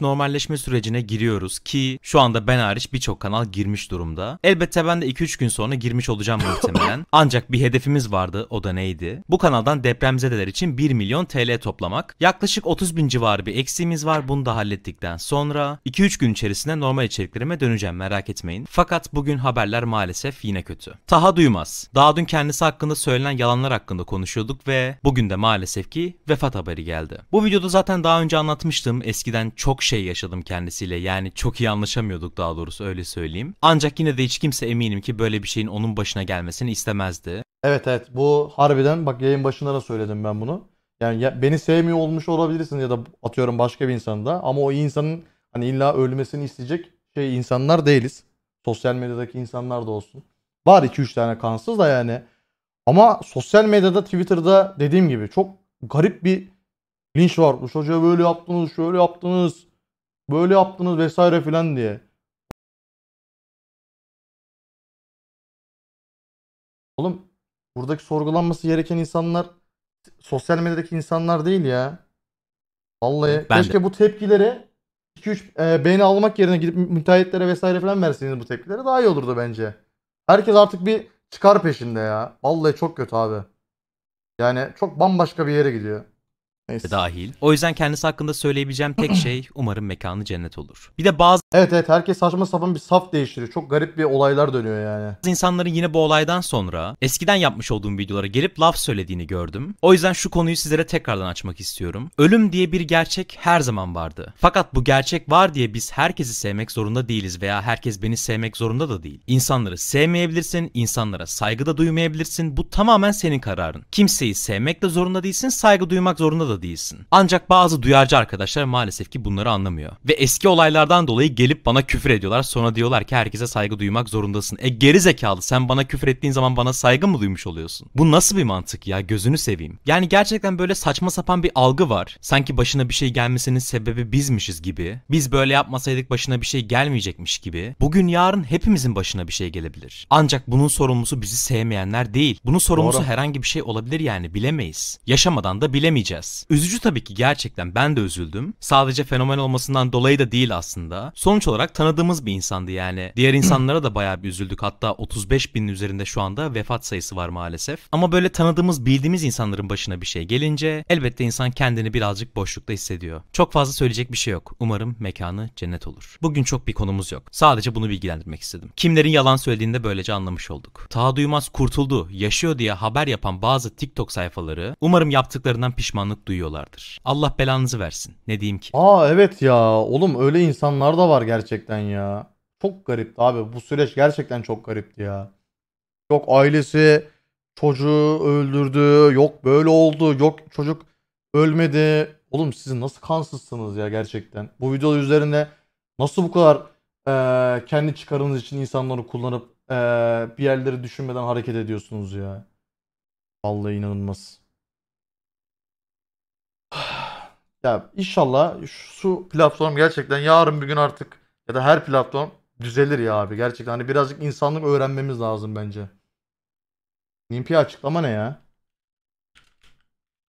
normalleşme sürecine giriyoruz ki şu anda ben hariç birçok kanal girmiş durumda. Elbette ben de 2-3 gün sonra girmiş olacağım muhtemelen. Ancak bir hedefimiz vardı o da neydi? Bu kanaldan depremzedeler için 1 milyon TL toplamak. Yaklaşık 30 bin civarı bir eksiğimiz var bunu da hallettikten sonra 2-3 gün içerisinde normal içeriklerime döneceğim merak etmeyin. Fakat bugün haberler maalesef yine kötü. Taha Duymaz. Daha dün kendisi hakkında söylenen yalanlar hakkında konuşuyorduk ve bugün de maalesef ki vefat haberi geldi. Bu videoda zaten daha önce anlatmıştım. Eskiden çok şey yaşadım kendisiyle. Yani çok iyi anlaşamıyorduk daha doğrusu öyle söyleyeyim. Ancak yine de hiç kimse eminim ki böyle bir şeyin onun başına gelmesini istemezdi. Evet evet bu harbiden bak yayın başında da söyledim ben bunu. Yani ya, beni sevmiyor olmuş olabilirsin ya da atıyorum başka bir insan da ama o insanın hani illa ölmesini isteyecek şey insanlar değiliz. Sosyal medyadaki insanlar da olsun. Var 2-3 tane kansız da yani. Ama sosyal medyada Twitter'da dediğim gibi çok garip bir linç var. Bu çocuğa böyle yaptınız, şöyle yaptınız, böyle yaptınız vesaire filan diye. Oğlum buradaki sorgulanması gereken insanlar sosyal medyadaki insanlar değil ya. Vallahi Ben de. keşke bu tepkileri 2-3 e, beğeni almak yerine gidip mü- müteahhitlere vesaire falan verseydiniz bu tepkileri daha iyi olurdu bence. Herkes artık bir çıkar peşinde ya. Vallahi çok kötü abi. Yani çok bambaşka bir yere gidiyor. Neyse. dahil. O yüzden kendisi hakkında söyleyebileceğim tek şey umarım mekanı cennet olur. Bir de bazı Evet evet herkes saçma sapan bir saf değiştiriyor. Çok garip bir olaylar dönüyor yani. Bazı insanların yine bu olaydan sonra eskiden yapmış olduğum videolara gelip laf söylediğini gördüm. O yüzden şu konuyu sizlere tekrardan açmak istiyorum. Ölüm diye bir gerçek her zaman vardı. Fakat bu gerçek var diye biz herkesi sevmek zorunda değiliz veya herkes beni sevmek zorunda da değil. İnsanları sevmeyebilirsin, insanlara saygı da duymayabilirsin. Bu tamamen senin kararın. Kimseyi sevmek de zorunda değilsin, saygı duymak zorunda da değilsin. Ancak bazı duyarcı arkadaşlar maalesef ki bunları anlamıyor. Ve eski olaylardan dolayı gelip bana küfür ediyorlar. Sonra diyorlar ki herkese saygı duymak zorundasın. E geri zekalı sen bana küfür ettiğin zaman bana saygı mı duymuş oluyorsun? Bu nasıl bir mantık ya gözünü seveyim. Yani gerçekten böyle saçma sapan bir algı var. Sanki başına bir şey gelmesinin sebebi bizmişiz gibi. Biz böyle yapmasaydık başına bir şey gelmeyecekmiş gibi. Bugün yarın hepimizin başına bir şey gelebilir. Ancak bunun sorumlusu bizi sevmeyenler değil. Bunun sorumlusu Doğru. herhangi bir şey olabilir yani bilemeyiz. Yaşamadan da bilemeyeceğiz. Üzücü tabii ki gerçekten ben de üzüldüm. Sadece fenomen olmasından dolayı da değil aslında. Sonuç olarak tanıdığımız bir insandı yani. Diğer insanlara da bayağı bir üzüldük. Hatta 35 binin üzerinde şu anda vefat sayısı var maalesef. Ama böyle tanıdığımız bildiğimiz insanların başına bir şey gelince elbette insan kendini birazcık boşlukta hissediyor. Çok fazla söyleyecek bir şey yok. Umarım mekanı cennet olur. Bugün çok bir konumuz yok. Sadece bunu bilgilendirmek istedim. Kimlerin yalan söylediğini de böylece anlamış olduk. Taha Duymaz kurtuldu, yaşıyor diye haber yapan bazı TikTok sayfaları umarım yaptıklarından pişmanlık duyuyorlardır. Allah belanızı versin. Ne diyeyim ki? Aa evet ya. Oğlum öyle insanlar da var gerçekten ya. Çok garipti abi. Bu süreç gerçekten çok garipti ya. Yok ailesi çocuğu öldürdü. Yok böyle oldu. Yok çocuk ölmedi. Oğlum siz nasıl kansızsınız ya gerçekten. Bu video üzerinde nasıl bu kadar eee, kendi çıkarınız için insanları kullanıp eee, bir yerleri düşünmeden hareket ediyorsunuz ya. Vallahi inanılmaz. Ya inşallah şu platform gerçekten yarın bir gün artık ya da her platform düzelir ya abi. Gerçekten hani birazcık insanlık öğrenmemiz lazım bence. Nimpi açıklama ne ya?